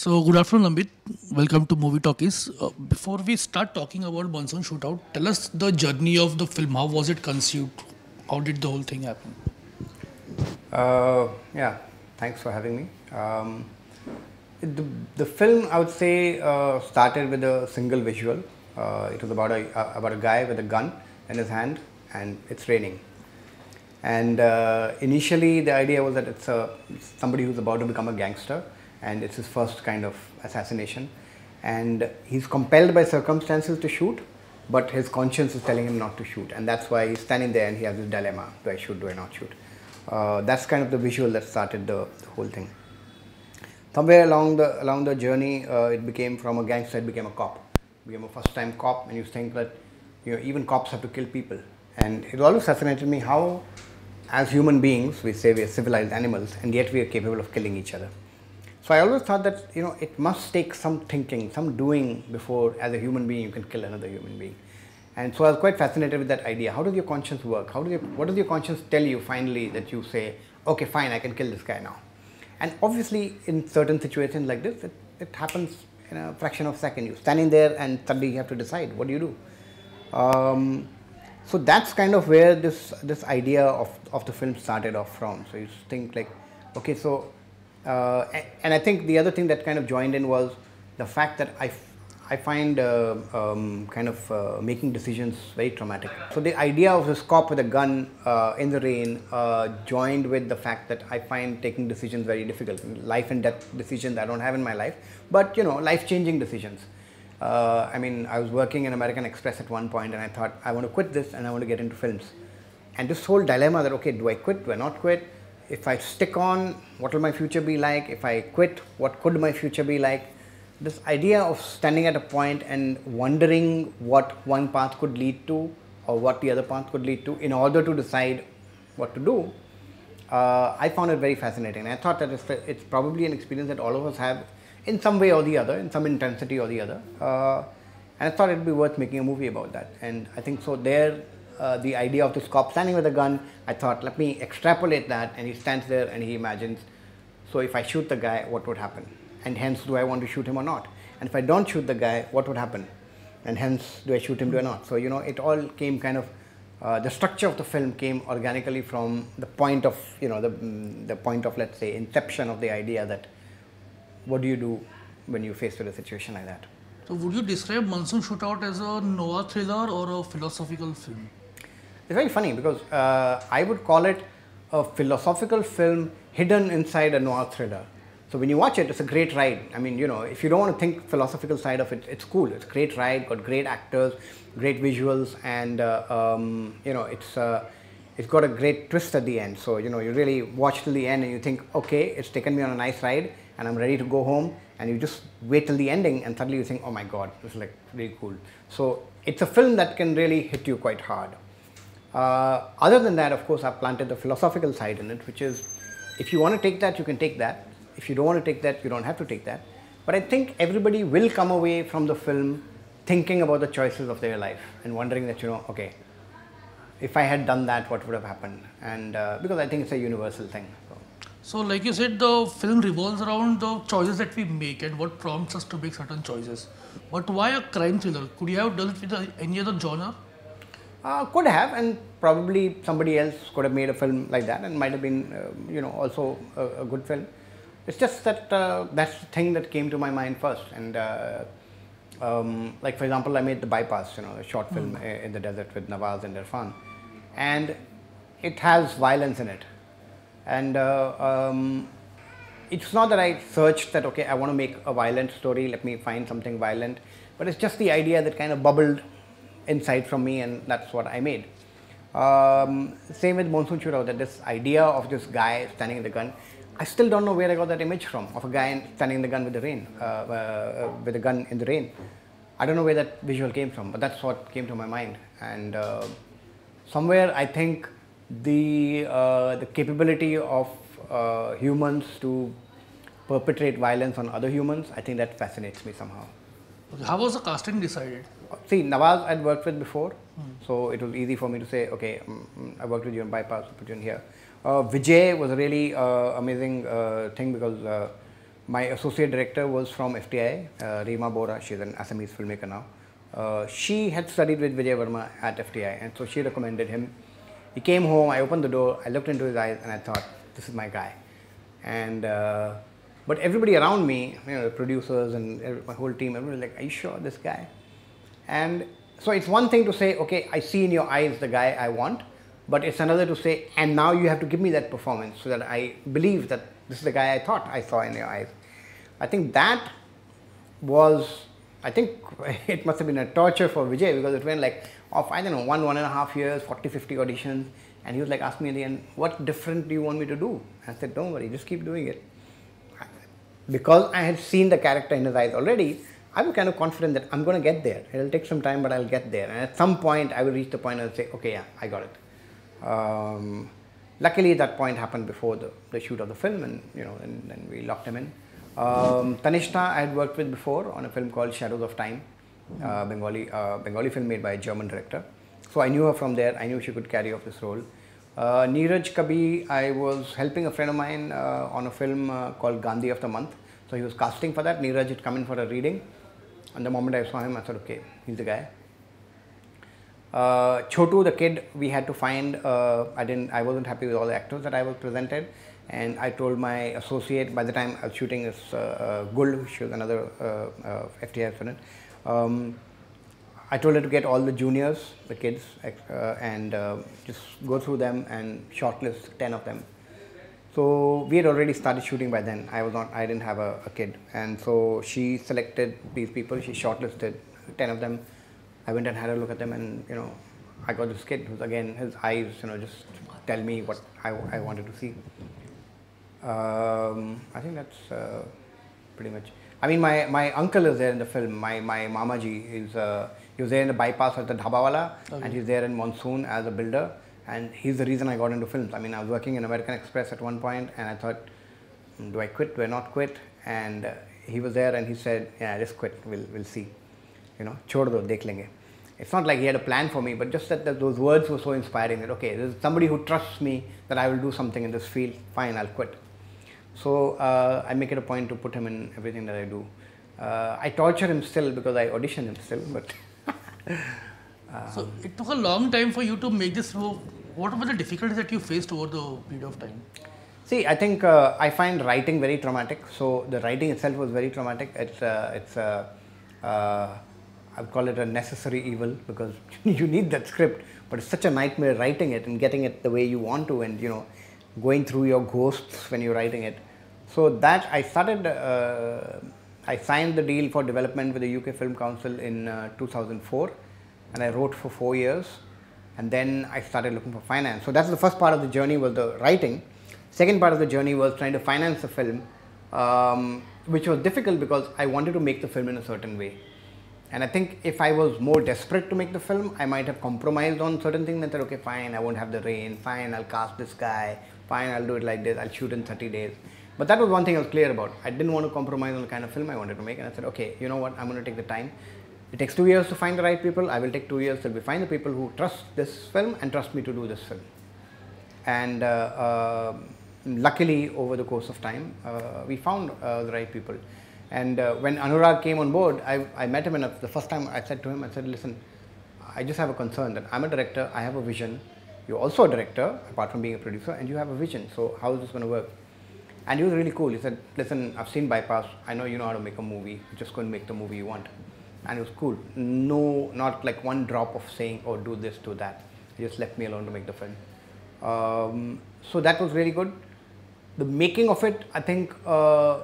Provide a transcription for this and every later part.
So, good afternoon, Amit. Welcome to Movie Talkies. Uh, before we start talking about Monsoon Shootout, tell us the journey of the film. How was it conceived? How did the whole thing happen? Uh, yeah, thanks for having me. Um, the, the film, I would say, uh, started with a single visual. Uh, it was about a, about a guy with a gun in his hand and it's raining. And uh, initially, the idea was that it's a, somebody who's about to become a gangster and it's his first kind of assassination. And he's compelled by circumstances to shoot, but his conscience is telling him not to shoot. And that's why he's standing there and he has this dilemma do I shoot, do I not shoot? Uh, that's kind of the visual that started the, the whole thing. Somewhere along the, along the journey, uh, it became from a gangster, it became a cop. Became a first time cop, and you think that you know, even cops have to kill people. And it always fascinated me how, as human beings, we say we are civilized animals, and yet we are capable of killing each other. So I always thought that you know it must take some thinking, some doing before, as a human being, you can kill another human being. And so I was quite fascinated with that idea. How does your conscience work? How does your, what does your conscience tell you finally that you say, okay, fine, I can kill this guy now? And obviously, in certain situations like this, it, it happens in a fraction of a second. You're standing there and suddenly you have to decide what do you do. Um, so that's kind of where this this idea of, of the film started off from. So you think like, okay, so uh, and I think the other thing that kind of joined in was the fact that I, I find uh, um, kind of uh, making decisions very traumatic. So the idea of this cop with a gun uh, in the rain uh, joined with the fact that I find taking decisions very difficult, life and death decisions I don't have in my life, but you know, life-changing decisions. Uh, I mean, I was working in American Express at one point and I thought, I want to quit this and I want to get into films. And this whole dilemma that, okay, do I quit, do I not quit? If I stick on, what will my future be like? If I quit, what could my future be like? This idea of standing at a point and wondering what one path could lead to or what the other path could lead to in order to decide what to do, uh, I found it very fascinating. I thought that it's, it's, probably an experience that all of us have in some way or the other, in some intensity or the other. Uh, and I thought it would be worth making a movie about that. And I think so there uh, the idea of this cop standing with a gun, I thought, let me extrapolate that. And he stands there and he imagines, so if I shoot the guy, what would happen? And hence, do I want to shoot him or not? And if I don't shoot the guy, what would happen? And hence, do I shoot him, do I not? So, you know, it all came kind of, uh, the structure of the film came organically from the point of, you know, the, mm, the point of, let's say, inception of the idea that what do you do when you face with a situation like that? So, would you describe Monsoon Shootout as a noir thriller or a philosophical film? It's very funny because uh, I would call it a philosophical film hidden inside a noir thriller. So when you watch it, it's a great ride. I mean, you know, if you don't want to think philosophical side of it, it's cool. It's great ride, got great actors, great visuals, and uh, um, you know, it's uh, it's got a great twist at the end. So you know, you really watch till the end and you think, okay, it's taken me on a nice ride, and I'm ready to go home. And you just wait till the ending, and suddenly you think, oh my god, this is like really cool. So it's a film that can really hit you quite hard. Uh, other than that, of course, I've planted the philosophical side in it, which is if you want to take that, you can take that. If you don't want to take that, you don't have to take that. But I think everybody will come away from the film thinking about the choices of their life and wondering that, you know, okay, if I had done that, what would have happened? And uh, because I think it's a universal thing. So. so, like you said, the film revolves around the choices that we make and what prompts us to make certain choices. But why a crime thriller? Could you have done it with any other genre? Uh, could have, and probably somebody else could have made a film like that, and might have been, uh, you know, also a, a, good film. It's just that uh, that's the thing that came to my mind first, and uh, um, like for example, I made the bypass, you know, a short film mm. in the desert with Nawaz and Irfan, and it has violence in it, and uh, um, it's not that I searched that okay, I want to make a violent story, let me find something violent, but it's just the idea that kind of bubbled insight from me and that's what I made. Um, same with Monsoon Shootout, that this idea of this guy standing in the gun, I still don't know where I got that image from of a guy standing in the gun with the rain, uh, uh, with a gun in the rain. I don't know where that visual came from, but that's what came to my mind. And uh, somewhere I think the, uh, the capability of uh, humans to perpetrate violence on other humans, I think that fascinates me somehow. How was the casting decided? See, Nawaz I'd worked with before, mm. so it was easy for me to say, okay, um, I worked with you on Bypass, put you in here. Uh, Vijay was a really uh, amazing uh, thing because uh, my associate director was from FTI, uh, Rima Bora. She's an Assamese filmmaker now. Uh, she had studied with Vijay Varma at FTI, and so she recommended him. He came home. I opened the door. I looked into his eyes, and I thought, "This is my guy." And uh, but everybody around me, you know, the producers and my whole team, everyone was like, "Are you sure this guy?" And so it's one thing to say, "Okay, I see in your eyes the guy I want," but it's another to say, "And now you have to give me that performance so that I believe that this is the guy I thought I saw in your eyes." I think that was, I think it must have been a torture for Vijay because it went like off, I don't know, one, one and a half years, 40, 50 auditions. And he was like, ask me in the end, what different do you want me to do? I said, don't worry, just keep doing it. Because I had seen the character in his eyes already, I was kind of confident that I'm going to get there. It'll take some time, but I'll get there. And at some point, I will reach the point and say, okay, yeah, I got it. Um, luckily, that point happened before the, the shoot of the film, and you know, and then we locked him in. Um, I had worked with before on a film called Shadows of Time, uh, Bengali uh, Bengali film made by a German director. So I knew her from there. I knew she could carry off this role. Uh, Neeraj Kabi, I was helping a friend of mine uh, on a film uh, called Gandhi of the Month. So he was casting for that. Neeraj had come in for a reading. And the moment I saw him, I said, okay, he's the guy. Uh, Chotu, the kid, we had to find. Uh, I didn't. I wasn't happy with all the actors that I was presented, and I told my associate by the time I was shooting this uh, uh, Gul, she was another uh, uh, FTI student. Um, I told her to get all the juniors, the kids, uh, and uh, just go through them and shortlist ten of them. So we had already started shooting by then. I was not. I didn't have a, a kid, and so she selected these people. She shortlisted ten of them. I went and had a look at them, and you know, I got this kid who's again his eyes, you know, just tell me what I, I wanted to see. Um, I think that's uh, pretty much. I mean, my, my uncle is there in the film. My my Mamaji is uh, he was there in the bypass at the Dhabawala, Okay. and he's there in Monsoon as a builder. And he's the reason I got into films. I mean, I was working in American Express at one point, and I thought, "Hmm, do I quit? Do I not quit? And uh, he was there, and he said, yeah, just quit. We'll we'll see. You know, chhod do. It's not like he had a plan for me, but just that, that those words were so inspiring that okay, there's somebody who trusts me that I will do something in this field. Fine, I'll quit. So uh, I make it a point to put him in everything that I do. Uh, I torture him still because I audition him still, but So it took a long time for you to make this role. What were the difficulties that you faced over the period of time? See, I think uh, I find writing very traumatic. So the writing itself was very traumatic. It's uh, it's uh, uh, I would call it a necessary evil because you need that script, but it's such a nightmare writing it and getting it the way you want to, and you know, going through your ghosts when you're writing it. So that I started. Uh, I signed the deal for development with the UK Film Council in uh, 2004, and I wrote for four years and then I started looking for finance. So that's the first part of the journey was the writing. Second part of the journey was trying to finance the film, um, which was difficult because I wanted to make the film in a certain way. And I think if I was more desperate to make the film, I might have compromised on certain things and said, okay, fine, I won't have the rain, fine, I'll cast this guy, fine, I'll do it like this, I'll shoot in 30 days. But that was one thing I was clear about. I didn't want to compromise on the kind of film I wanted to make, and I said, okay, you know what, I'm going to take the time. It takes two years to find the right people. I will take two years till we find the people who trust this film and trust me to do this film. And uh, uh, luckily, over the course of time, uh, we found uh, the right people. And uh, when Anurag came on board, I, I met him, and the first time I said to him, I said, listen, I just have a concern that I'm a director, I have a vision. You're also a director, apart from being a producer, and you have a vision. So, how is this going to work? And he was really cool. He said, Listen, I've seen Bypass. I know you know how to make a movie. Just go and make the movie you want. And it was cool. No, not like one drop of saying, Oh, do this, do that. He just left me alone to make the film. Um, so that was really good. The making of it, I think uh,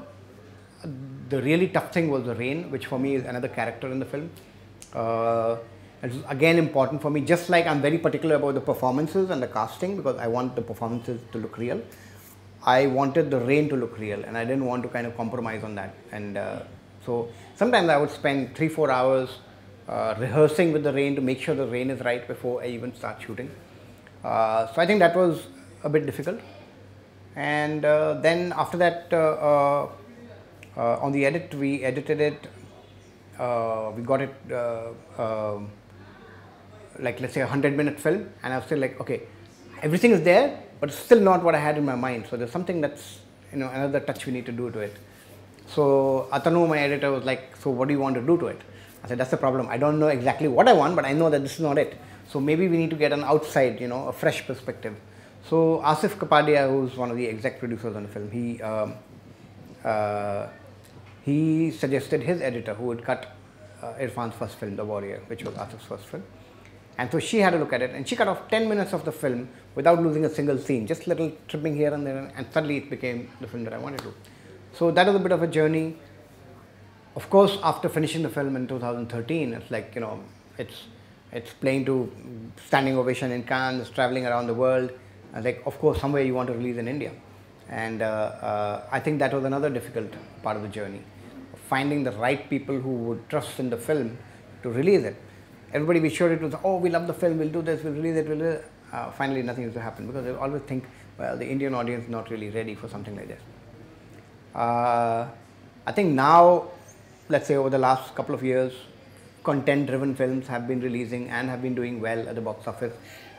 the really tough thing was the rain, which for me is another character in the film. Uh, it was again important for me, just like I'm very particular about the performances and the casting because I want the performances to look real. I wanted the rain to look real, and I didn't want to kind of compromise on that. And uh, so sometimes I would spend three, four hours uh, rehearsing with the rain to make sure the rain is right before I even start shooting. Uh, so I think that was a bit difficult. And uh, then after that, uh, uh, uh, on the edit, we edited it. We got it um like let's say a hundred minute film, and I was still like, okay, everything is there, but it's still not what I had in my mind. So there's something that's you know another touch we need to do to it. So Atanu, my editor, was like, so what do you want to do to it? I said, that's the problem. I don't know exactly what I want, but I know that this is not it. So maybe we need to get an outside, you know, a fresh perspective. So Asif Kapadia, who's one of the exec producers on the film, he um, uh, he suggested his editor who would cut uh, Irfan's first film, The Warrior, which was Asif's first film. And so she had a look at it and she cut off 10 minutes of the film without losing a single scene, just little tripping here and there, and suddenly it became the film that I wanted to. So that was a bit of a journey. Of course, after finishing the film in 2013, it's like, you know, it's, it's playing to standing ovation in Cannes, traveling around the world. And like, of course, somewhere you want to release in India. And uh, uh, I think that was another difficult part of the journey, finding the right people who would trust in the film to release it. Everybody we showed it was, oh, we love the film, we'll do this, we'll release it, we'll do. Uh, finally, nothing is to happen because they always think, well, the Indian audience is not really ready for something like this. Uh, I think now, let's say over the last couple of years, content driven films have been releasing and have been doing well at the box office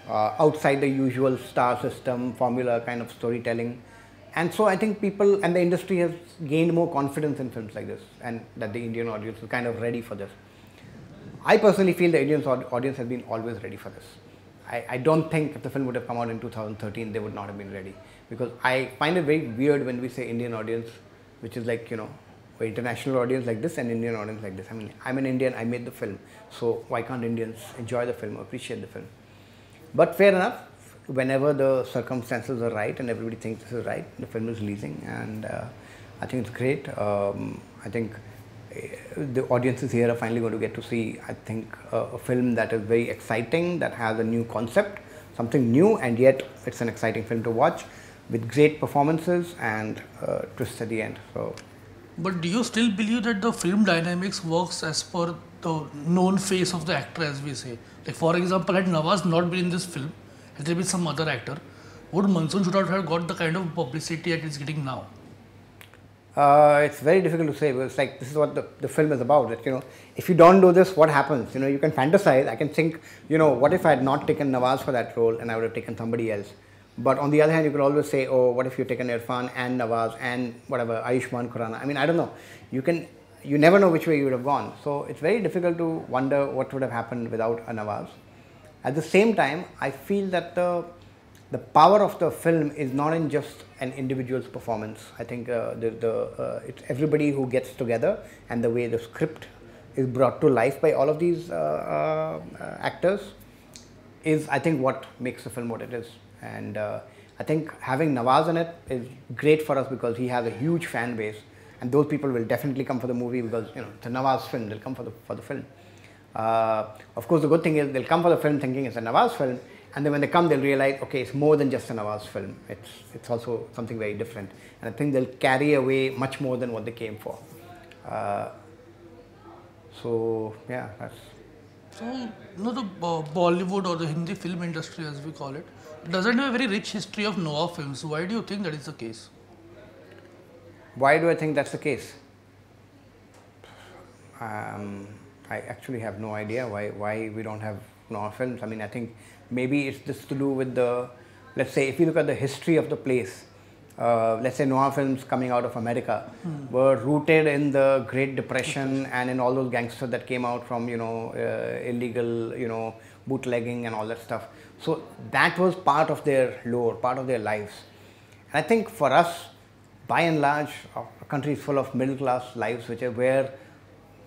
uh, outside the usual star system, formula kind of storytelling. And so I think people and the industry has gained more confidence in films like this and that the Indian audience is kind of ready for this. I personally feel the Indian audience has been always ready for this. I, I, don't think if the film would have come out in 2013, they would not have been ready. Because I find it very weird when we say Indian audience, which is like, you know, for international audience like this and Indian audience like this. I mean, I'm an Indian, I made the film. So why can't Indians enjoy the film, appreciate the film? But fair enough, whenever the circumstances are right and everybody thinks this is right, the film is releasing and uh, I think it's great. Um, I think uh, the audiences here are finally going to get to see, I think, a film that is very exciting, that has a new concept, something new, and yet it's an exciting film to watch with great performances and uh, twists at the end. So, but do you still believe that the film dynamics works as per the known face of the actor, as we say? Like, for example, had Nawaz not been in this film, had there been some other actor, would Monsoon should have got the kind of publicity that it's getting now? Uh, it's very difficult to say because like this is what the, the film is about that you know if you don't do this what happens you know you can fantasize i can think you know what if i had not taken nawaz for that role and i would have taken somebody else but on the other hand you could always say oh what if you taken irfan and nawaz and whatever ayushmann khurrana i mean i don't know. You can you never know which way you would have gone. So it's very difficult to wonder what would have happened without a nawaz. At the same time i feel that the the power of the film is not in just an individual's performance. I think uh, the, the uh, it's everybody who gets together and the way the script is brought to life by all of these uh, uh actors is I think what makes the film what it is. And uh, I think having Nawaz in it is great for us because he has a huge fan base and those people will definitely come for the movie because you know it's a Nawaz film. They'll come for the for the film. Uh, of course, the good thing is they'll come for the film thinking it's a Nawaz film and then when they come, they'll realize, okay, it's more than just a Nawaz film. It's, it's also something very different. And I think they'll carry away much more than what they came for. Uh, so, yeah, that's. So, you know, the Bollywood or the Hindi film industry, as we call it, doesn't have a very rich history of Noir films. Why do you think that is the case? Why do I think that's the case? Um, I actually have no idea why, why we don't have Noir films. I mean, I think maybe it's just to do with the, let's say, if you look at the history of the place, uh, let's say noir films coming out of America mm. were rooted in the Great Depression and in all those gangsters that came out from you know uh, illegal you know bootlegging and all that stuff. So that was part of their lore, part of their lives. And I think for us, by and large, a country is full of middle class lives, which are where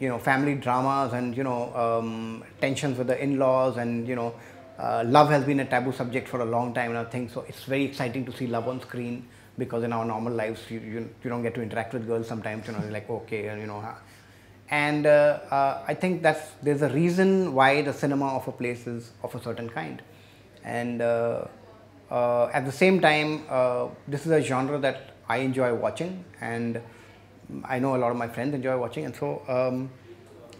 you know family dramas and you know um, tensions with the in-laws and you know uh, love has been a taboo subject for a long time and I think so it's very exciting to see love on screen because in our normal lives you, you, you don't get to interact with girls sometimes you know like okay and you know and uh, uh, I think that's there's a reason why the cinema of a place is of a certain kind and uh, uh, at the same time uh, this is a genre that I enjoy watching and I know a lot of my friends enjoy watching and so um,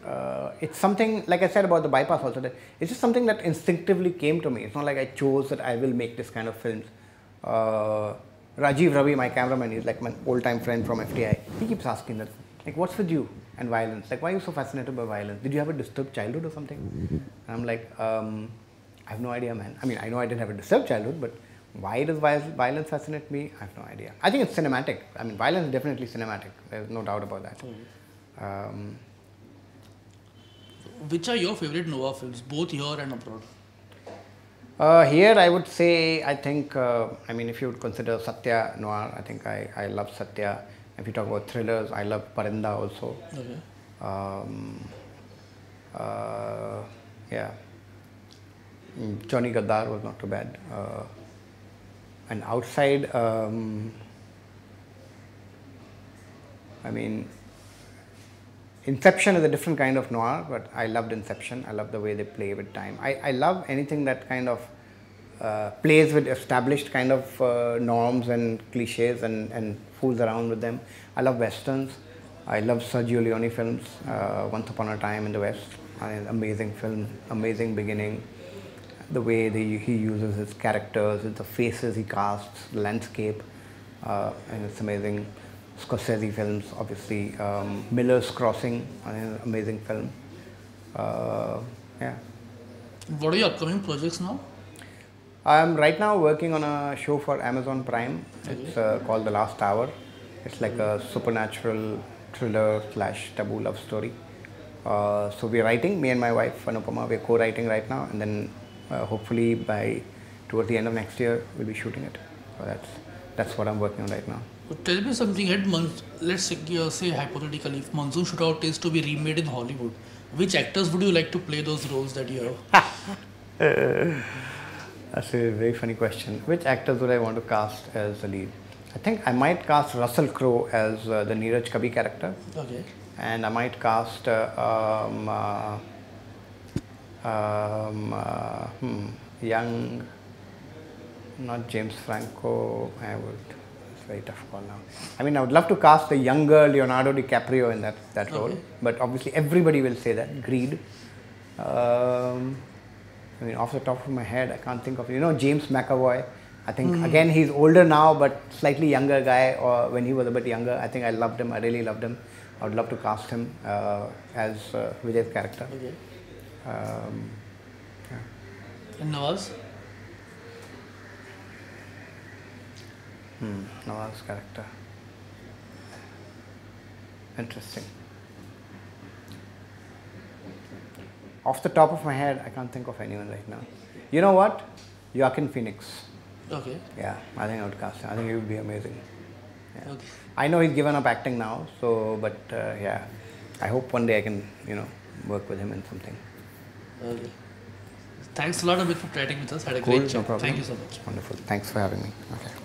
uh, it's something like I said about the bypass also that it's just something that instinctively came to me. It's not like I chose that I will make this kind of films. Uh, Rajiv Ravi, my cameraman, is like my old time friend from FTI. He keeps asking that, like, what's with you and violence? Like, why are you so fascinated by violence? Did you have a disturbed childhood or something? And I'm like, um, I have no idea, man. I mean, I know I didn't have a disturbed childhood, but Why does violence fascinate me? I have no idea. I think it's cinematic. I mean, violence is definitely cinematic. There's no doubt about that. Um, Which are your favorite Noir films, both here and abroad? Uh, here, I would say, I think, uh, I mean, if you would consider Satya Noir, I think I, I love Satya. If you talk about thrillers, I love Parinda also. Okay. Um, uh, yeah. Mm, Johnny Gaddar was not too bad. Uh, and outside, um, I mean, Inception is a different kind of noir, but I loved Inception. I love the way they play with time. I, I love anything that kind of uh, plays with established kind of uh, norms and cliches and, and fools around with them. I love westerns. I love Sergio Leone films. Uh, Once Upon a Time in the West, amazing film, amazing beginning. The way they, he uses his characters, the faces he casts, the landscape, uh, and it's amazing. Scorsese films, obviously. Um, Miller's Crossing, an amazing film. Uh, yeah. What are your upcoming projects now? I'm right now working on a show for Amazon Prime. It's uh, called The Last Hour. It's like a supernatural thriller slash taboo love story. Uh, so we're writing, me and my wife Anupama, we're co-writing right now, and then uh, hopefully by towards the end of next year we'll be shooting it. So that's that's what I'm working on right now. So tell me something. At Mon- let's say, uh, say hypothetically, if Monsoon Shootout is to be remade in Hollywood, which actors would you like to play those roles that you have? That's a very funny question. Which actors would I want to cast as the lead? I think I might cast Russell Crowe as uh, the Neeraj Kabi character. Okay. and I might cast uh, um, uh, um, uh, hmm, young, not James Franco. I would. Very tough call now. I mean, I would love to cast a younger Leonardo DiCaprio in that that role, Okay. but obviously everybody will say that Greed. Um, I mean, off the top of my head, I can't think of. You know, James McAvoy. I think again he's older now, but slightly younger guy. Or when he was a bit younger, I think I loved him. I really loved him. I would love to cast him uh, as uh, Vijay's character. Okay. Um, And Nawaz? Hmm, Nawaz's character. Interesting. Off the top of my head, I can't think of anyone right now. You know what? Joaquin Phoenix. Okay. Yeah, I think I would cast him. I think he would be amazing. Yeah. Okay. I know he's given up acting now, so but uh, yeah, I hope one day I can you know work with him in something. Okay. Thanks a lot, Amit, for chatting with us. Had a Cool, great no chat. problem. Thank you so much. Wonderful. Thanks for having me. Okay.